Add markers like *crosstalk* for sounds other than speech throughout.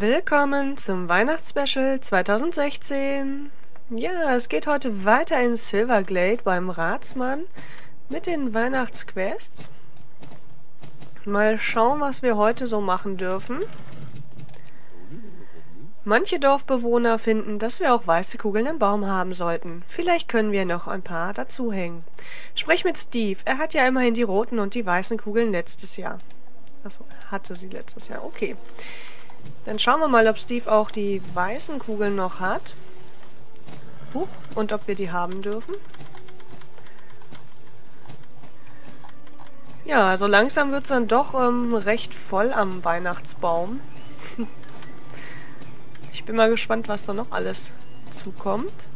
Willkommen zum Weihnachtsspecial 2016. Ja, es geht heute weiter in Silverglade beim Ratsmann mit den Weihnachtsquests. Mal schauen, was wir heute so machen dürfen. Manche Dorfbewohner finden, dass wir auch weiße Kugeln im Baum haben sollten. Vielleicht können wir noch ein paar dazu hängen. Sprich mit Steve. Er hat ja immerhin die roten und die weißen Kugeln letztes Jahr. Achso, hatte sie letztes Jahr. Okay. Dann schauen wir mal, ob Steve auch die weißen Kugeln noch hat. Huch, und ob wir die haben dürfen. Ja, so langsam wird es dann doch ähm, recht voll am Weihnachtsbaum. *laughs* ich bin mal gespannt, was da noch alles zukommt.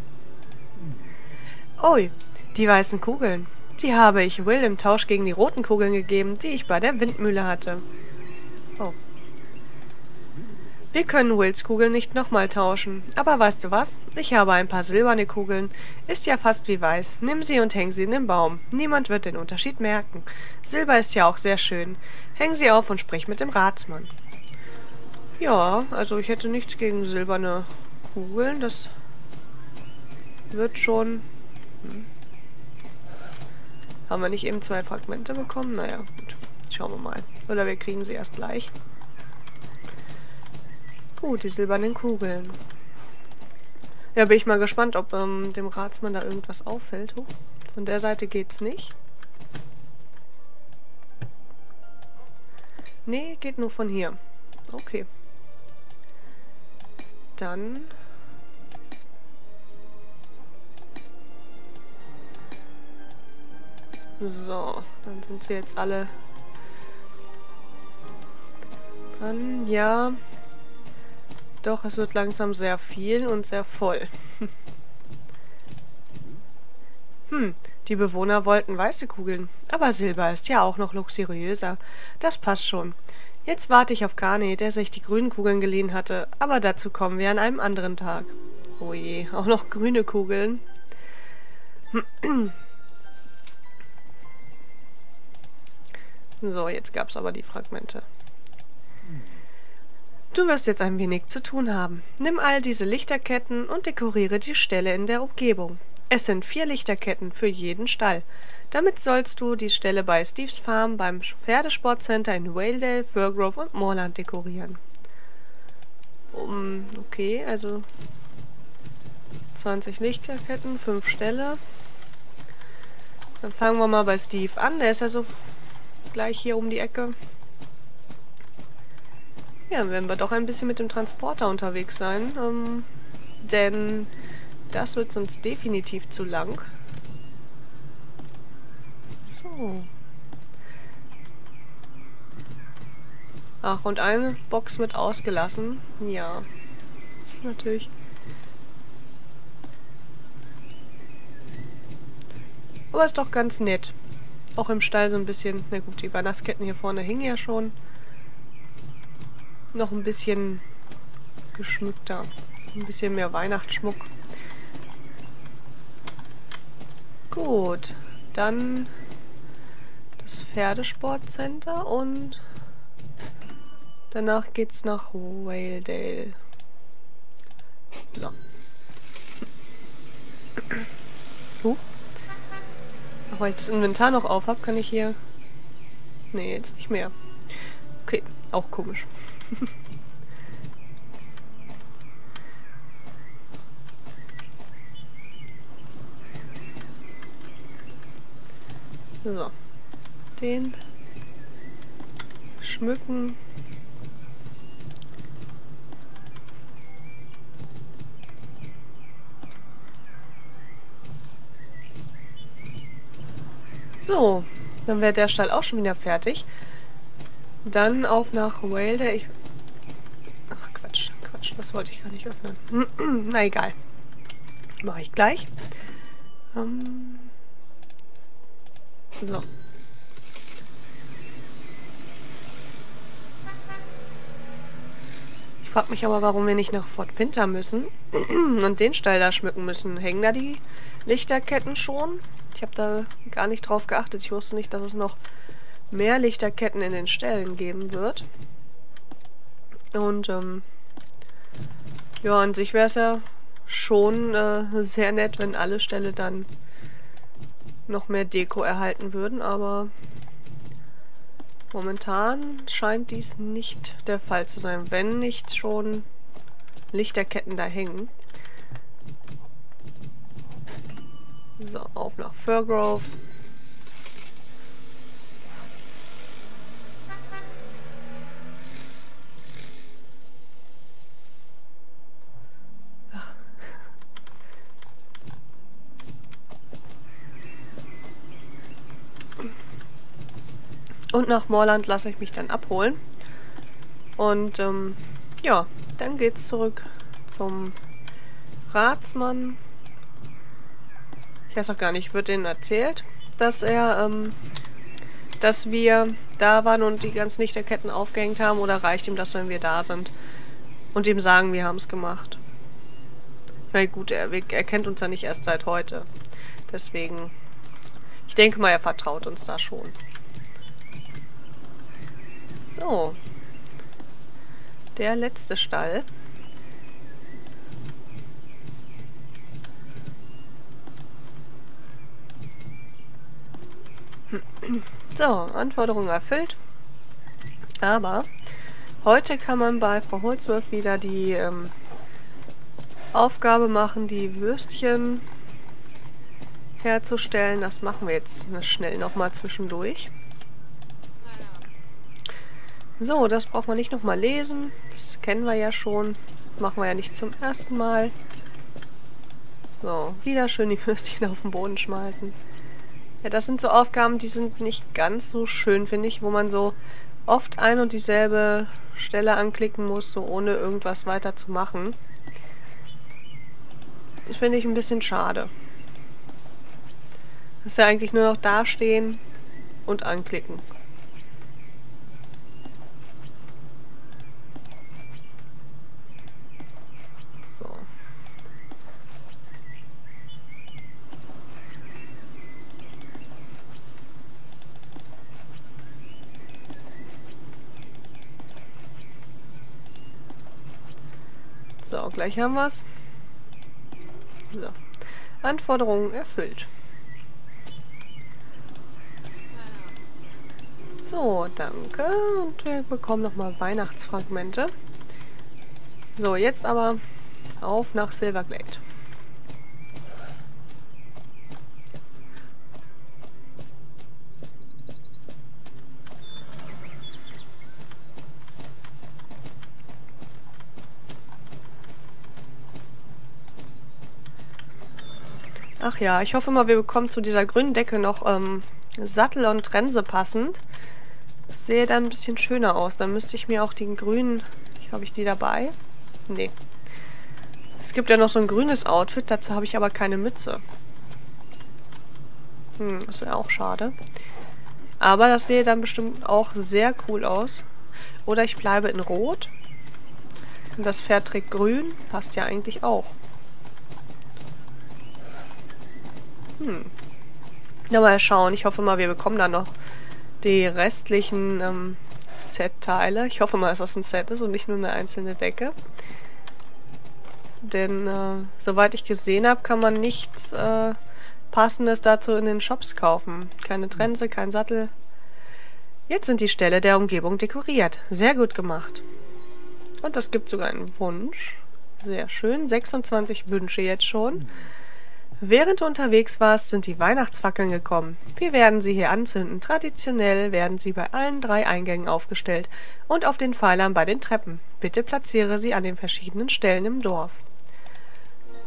Ui, die weißen Kugeln. Die habe ich Will im Tausch gegen die roten Kugeln gegeben, die ich bei der Windmühle hatte. Wir können Wills Kugeln nicht nochmal tauschen. Aber weißt du was? Ich habe ein paar silberne Kugeln. Ist ja fast wie weiß. Nimm sie und häng sie in den Baum. Niemand wird den Unterschied merken. Silber ist ja auch sehr schön. Häng sie auf und sprich mit dem Ratsmann. Ja, also ich hätte nichts gegen silberne Kugeln. Das wird schon... Hm. Haben wir nicht eben zwei Fragmente bekommen? Naja, gut. Schauen wir mal. Oder wir kriegen sie erst gleich. Gut, die silbernen Kugeln. Ja, bin ich mal gespannt, ob ähm, dem Ratsmann da irgendwas auffällt. Oh, von der Seite geht's nicht. Nee, geht nur von hier. Okay. Dann... So, dann sind sie jetzt alle dran. Ja, doch, es wird langsam sehr viel und sehr voll. *laughs* hm, die Bewohner wollten weiße Kugeln. Aber Silber ist ja auch noch luxuriöser. Das passt schon. Jetzt warte ich auf Kane, der sich die grünen Kugeln geliehen hatte. Aber dazu kommen wir an einem anderen Tag. Oh je, auch noch grüne Kugeln. *clears throat* so, jetzt gab es aber die Fragmente. Du wirst jetzt ein wenig zu tun haben. Nimm all diese Lichterketten und dekoriere die Ställe in der Umgebung. Es sind vier Lichterketten für jeden Stall. Damit sollst du die Ställe bei Steves Farm, beim Pferdesportcenter in Waledale, Firgrove und Moorland dekorieren. Um, okay, also 20 Lichterketten, 5 Ställe. Dann fangen wir mal bei Steve an. Der ist ja so gleich hier um die Ecke. Ja, werden wir doch ein bisschen mit dem Transporter unterwegs sein. Ähm, denn das wird sonst definitiv zu lang. So. Ach, und eine Box mit ausgelassen. Ja. Das ist natürlich... Aber ist doch ganz nett. Auch im Stall so ein bisschen... Na gut, die Weihnachtsketten hier vorne hingen ja schon noch ein bisschen geschmückter. Ein bisschen mehr Weihnachtsschmuck. Gut, dann das Pferdesportcenter und danach geht's nach Waledale. So. Uh. Auch weil ich das Inventar noch auf habe, kann ich hier... Nee, jetzt nicht mehr. Auch komisch. *laughs* so. Den schmücken. So, dann wäre der Stall auch schon wieder fertig. Dann auf nach Whalder. Ich Ach Quatsch, Quatsch, das wollte ich gar nicht öffnen. *clears throat* Na egal. Mache ich gleich. Ähm so. Ich frage mich aber, warum wir nicht nach Fort Pinter müssen *clears throat* und den Stall da schmücken müssen. Hängen da die Lichterketten schon? Ich habe da gar nicht drauf geachtet. Ich wusste nicht, dass es noch mehr Lichterketten in den Ställen geben wird. Und, ähm, Ja, an sich wäre es ja schon äh, sehr nett, wenn alle Ställe dann noch mehr Deko erhalten würden, aber momentan scheint dies nicht der Fall zu sein, wenn nicht schon Lichterketten da hängen. So, auf nach Furgrove. Und nach Moorland lasse ich mich dann abholen. Und ähm, ja, dann geht's zurück zum Ratsmann. Ich weiß auch gar nicht, wird denen erzählt, dass er, ähm, dass wir da waren und die ganzen Lichterketten aufgehängt haben oder reicht ihm das, wenn wir da sind und ihm sagen, wir haben es gemacht? Na gut, er, er kennt uns ja nicht erst seit heute. Deswegen, ich denke mal, er vertraut uns da schon. So. Der letzte Stall. *clears throat* So, Anforderung erfüllt. Aber heute kann man bei Frau Holzwolf wieder die ähm, Aufgabe machen, die Würstchen herzustellen. Das machen wir jetzt schnell nochmal zwischendurch. So, das braucht man nicht nochmal lesen. Das kennen wir ja schon. Machen wir ja nicht zum ersten Mal. So, wieder schön die *laughs* Würstchen auf den Boden schmeißen. Ja, das sind so Aufgaben, die sind nicht ganz so schön, finde ich, wo man so oft ein und dieselbe Stelle anklicken muss, so ohne irgendwas weiter zu machen. Das finde ich ein bisschen schade. Das ist ja eigentlich nur noch dastehen und anklicken. So, gleich haben wir es. So. Anforderungen erfüllt. So, danke. Und wir bekommen nochmal Weihnachtsfragmente. So, jetzt aber auf nach Silverglade. Ach ja, ich hoffe mal, wir bekommen zu dieser grünen Decke noch ähm, Sattel und Trense passend. Das sähe dann ein bisschen schöner aus. Dann müsste ich mir auch den grünen... Habe ich die dabei? Nee. Es gibt ja noch so ein grünes Outfit, dazu habe ich aber keine Mütze. Hm, das wäre auch schade. Aber das sähe dann bestimmt auch sehr cool aus. Oder ich bleibe in Rot. Und das Pferd trägt grün. Passt ja eigentlich auch. Hm. Na, mal schauen. Ich hoffe mal, wir bekommen dann noch die restlichen ähm, Set-Teile. Ich hoffe mal, dass das ein Set ist und nicht nur eine einzelne Decke. Denn äh, soweit ich gesehen habe, kann man nichts äh, Passendes dazu in den Shops kaufen. Keine Trense, kein Sattel. Jetzt sind die Ställe der Umgebung dekoriert. Sehr gut gemacht. Und es gibt sogar einen Wunsch. Sehr schön. 26 Wünsche jetzt schon. Während du unterwegs warst, sind die Weihnachtsfackeln gekommen. Wir werden sie hier anzünden. Traditionell werden sie bei allen drei Eingängen aufgestellt und auf den Pfeilern bei den Treppen. Bitte platziere sie an den verschiedenen Stellen im Dorf.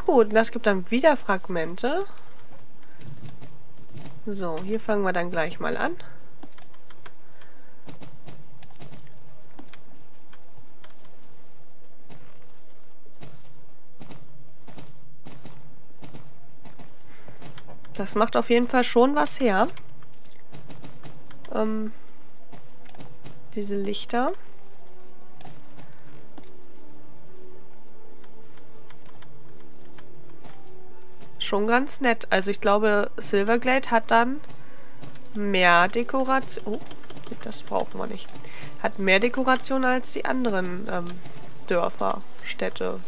Gut, das gibt dann wieder Fragmente. So, hier fangen wir dann gleich mal an. Das macht auf jeden Fall schon was her. Ähm, diese Lichter. Schon ganz nett. Also ich glaube, Silverglade hat dann mehr Dekoration... Oh, das brauchen wir nicht. Hat mehr Dekoration als die anderen ähm, Dörfer, Städte,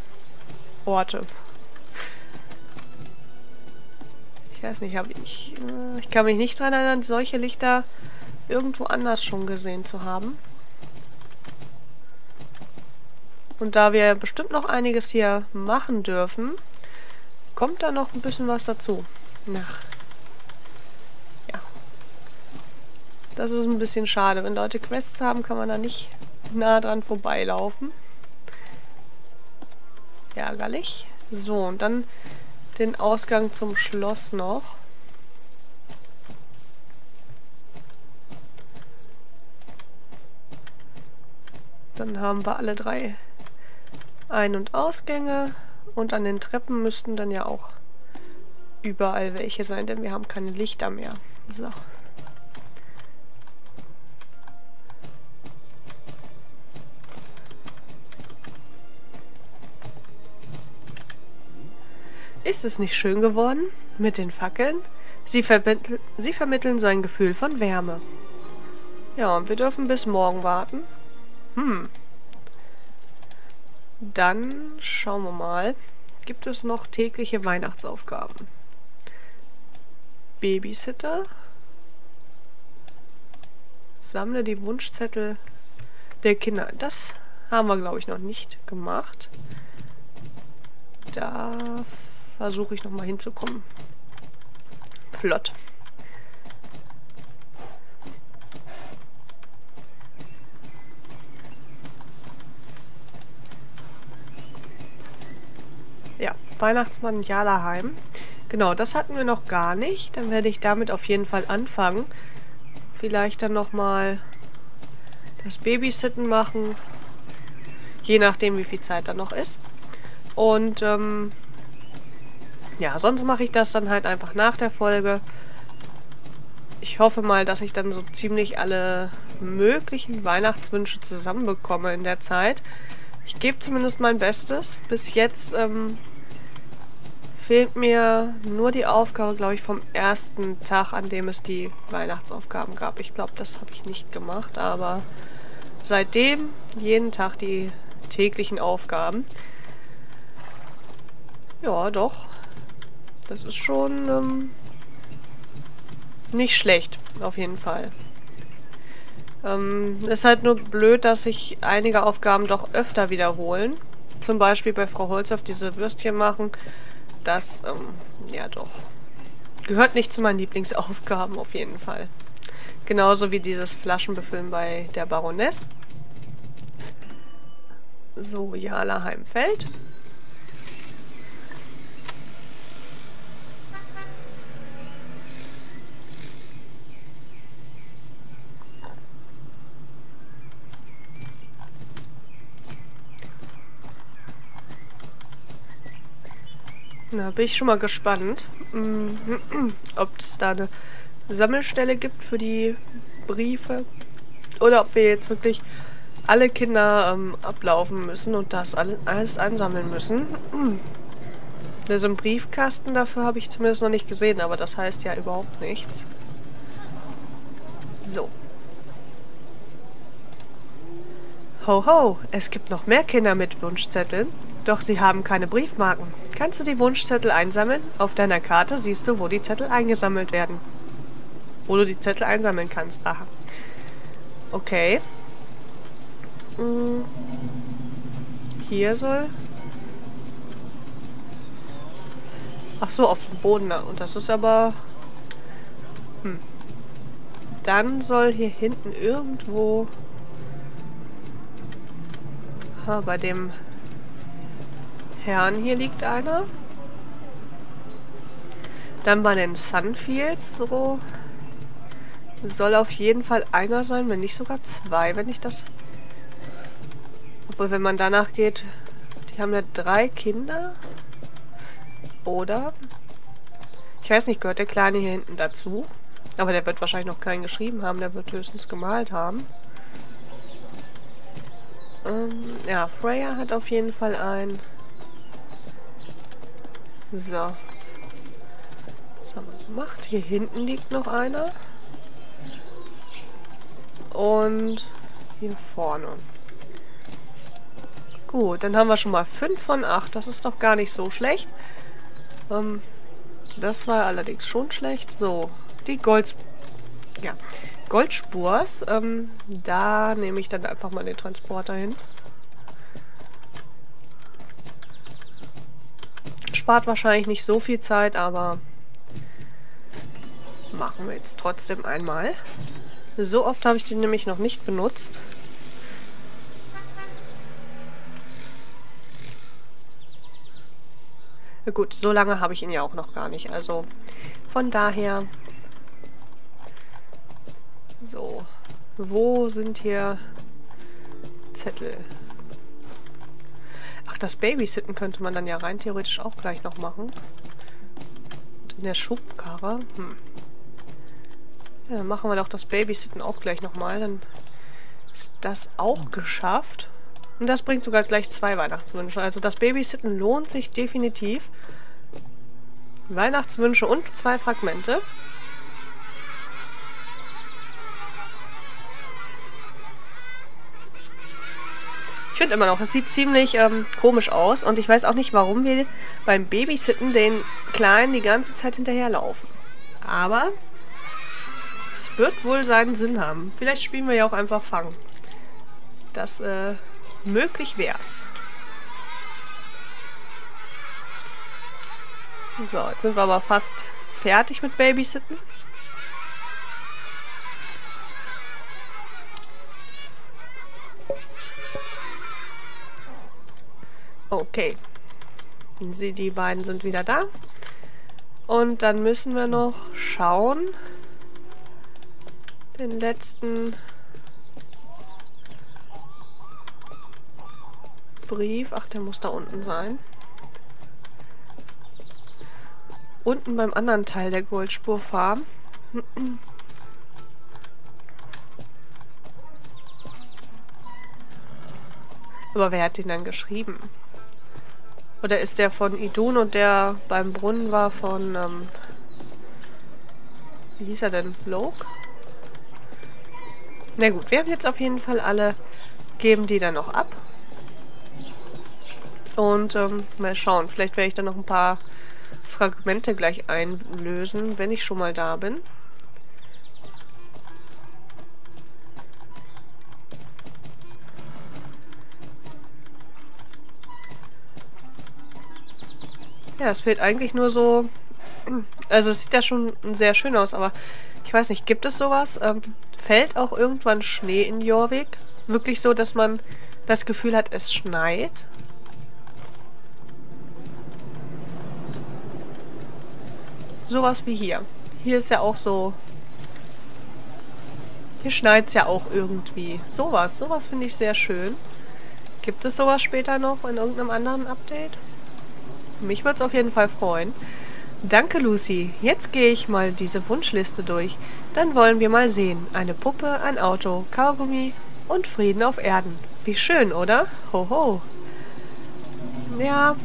Orte. Ich weiß nicht, habe ich... Äh, ich kann mich nicht daran erinnern, solche Lichter irgendwo anders schon gesehen zu haben. Und da wir bestimmt noch einiges hier machen dürfen, kommt da noch ein bisschen was dazu. Nach. Ja. Das ist ein bisschen schade. Wenn Leute Quests haben, kann man da nicht nah dran vorbeilaufen. Ärgerlich. So, und dann den Ausgang zum Schloss noch. Dann haben wir alle drei ein- und Ausgänge. Und an den Treppen müssten dann ja auch überall welche sein, denn wir haben keine Lichter mehr. So. Ist es nicht schön geworden mit den Fackeln? Sie, vermitteln, sie vermitteln so ein Gefühl von Wärme. Ja, und wir dürfen bis morgen warten. Hm, dann schauen wir mal. Gibt es noch tägliche Weihnachtsaufgaben? Babysitter. Sammle die Wunschzettel der Kinder. Das haben wir, glaube ich, noch nicht gemacht. Da versuche ich nochmal hinzukommen. Flott. Weihnachtsmann Jalaheim. Genau, das hatten wir noch gar nicht. Dann werde ich damit auf jeden Fall anfangen. Vielleicht dann nochmal das Babysitten machen. Je nachdem, wie viel Zeit da noch ist. Und ähm, ja, sonst mache ich das dann halt einfach nach der Folge. Ich hoffe mal, dass ich dann so ziemlich alle möglichen Weihnachtswünsche zusammenbekomme in der Zeit. Ich gebe zumindest mein Bestes. Bis jetzt ähm, fehlt mir nur die Aufgabe, glaube ich, vom ersten Tag, an dem es die Weihnachtsaufgaben gab. Ich glaube, das habe ich nicht gemacht, aber seitdem jeden Tag die täglichen Aufgaben. Ja, doch. Das ist schon ähm, nicht schlecht, auf jeden Fall. Ähm, ist halt nur blöd, dass sich einige Aufgaben doch öfter wiederholen. Zum Beispiel bei Frau Holzhoff diese Würstchen machen das, ähm, ja doch, gehört nicht zu meinen Lieblingsaufgaben auf jeden Fall. Genauso wie dieses Flaschenbefüllen bei der Baroness. So, Jala Heimfeld. Na, bin ich schon mal gespannt, mm, *clears throat* ob es da eine Sammelstelle gibt für die Briefe oder ob wir jetzt wirklich alle Kinder ähm, ablaufen müssen und das alles, einsammeln müssen. *clears throat* Also einen Briefkasten dafür habe ich zumindest noch nicht gesehen, aber das heißt ja überhaupt nichts. So. Ho ho, es gibt noch mehr Kinder mit Wunschzetteln, doch sie haben keine Briefmarken. Kannst du die Wunschzettel einsammeln? Auf deiner Karte siehst du, wo die Zettel eingesammelt werden. Wo du die Zettel einsammeln kannst. Aha. Okay. Hm. Hier soll... Ach so, auf dem Boden. Und das ist aber... Hm. Dann soll hier hinten irgendwo... Ha, bei dem Herren hier liegt einer. Dann bei den Sunfields so soll auf jeden Fall einer sein, wenn nicht sogar zwei, wenn ich das... Obwohl, wenn man danach geht, die haben ja drei Kinder. Oder? Ich weiß nicht, gehört der Kleine hier hinten dazu? Aber der wird wahrscheinlich noch keinen geschrieben haben, der wird höchstens gemalt haben. Ähm, ja, Freya hat auf jeden Fall einen. So. Was haben wir gemacht? Hier hinten liegt noch einer. Und hier vorne. Gut, dann haben wir schon mal 5 von 8. Das ist doch gar nicht so schlecht. Ähm, das war allerdings schon schlecht. So, die Gold... Ja, Goldspurs. Ähm, da nehme ich dann einfach mal den Transporter hin. Spart wahrscheinlich nicht so viel Zeit, aber machen wir jetzt trotzdem einmal. So oft habe ich den nämlich noch nicht benutzt. gut, so lange habe ich ihn ja auch noch gar nicht. Also von daher... So. Wo sind hier Zettel? Das Babysitten könnte man dann ja rein theoretisch auch gleich noch machen. Und in der Schubkarre. Hm. Ja, dann machen wir doch das Babysitten auch gleich nochmal. Dann ist das auch geschafft. Und das bringt sogar gleich zwei Weihnachtswünsche. Also das Babysitten lohnt sich definitiv. Weihnachtswünsche und zwei Fragmente. Finde immer noch, es sieht ziemlich ähm, komisch aus und ich weiß auch nicht, warum wir beim Babysitten den Kleinen die ganze Zeit hinterherlaufen. Aber es wird wohl seinen Sinn haben. Vielleicht spielen wir ja auch einfach Fangen. Das äh, möglich wär's. So, jetzt sind wir aber fast fertig mit Babysitten. Okay. Sie, die beiden sind wieder da. Und dann müssen wir noch schauen. Den letzten Brief. Ach, der muss da unten sein. Unten beim anderen Teil der Goldspurfarm. *clears throat* Aber wer hat den dann geschrieben? Oder ist der von Idun und der beim Brunnen war von, ähm, wie hieß er denn? Loke? Na gut, wir haben jetzt auf jeden Fall alle, geben die dann noch ab. Und ähm, mal schauen, vielleicht werde ich dann noch ein paar Fragmente gleich einlösen, wenn ich schon mal da bin. Ja, es fehlt eigentlich nur so... Also es sieht ja schon sehr schön aus, aber ich weiß nicht, gibt es sowas? Ähm, fällt auch irgendwann Schnee in Jorvik? Wirklich so, dass man das Gefühl hat, es schneit? Sowas wie hier. Hier ist ja auch so... Hier schneit es ja auch irgendwie. Sowas, sowas finde ich sehr schön. Gibt es sowas später noch in irgendeinem anderen Update? Mich würde es auf jeden Fall freuen. Danke, Lucy. Jetzt gehe ich mal diese Wunschliste durch. Dann wollen wir mal sehen. Eine Puppe, ein Auto, Kaugummi und Frieden auf Erden. Wie schön, oder? Hoho. Ho. Ja,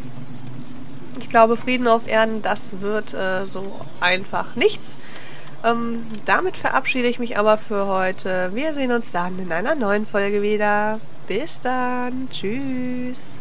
ich glaube, Frieden auf Erden, das wird äh, so einfach nichts. Ähm, damit verabschiede ich mich aber für heute. Wir sehen uns dann in einer neuen Folge wieder. Bis dann. Tschüss.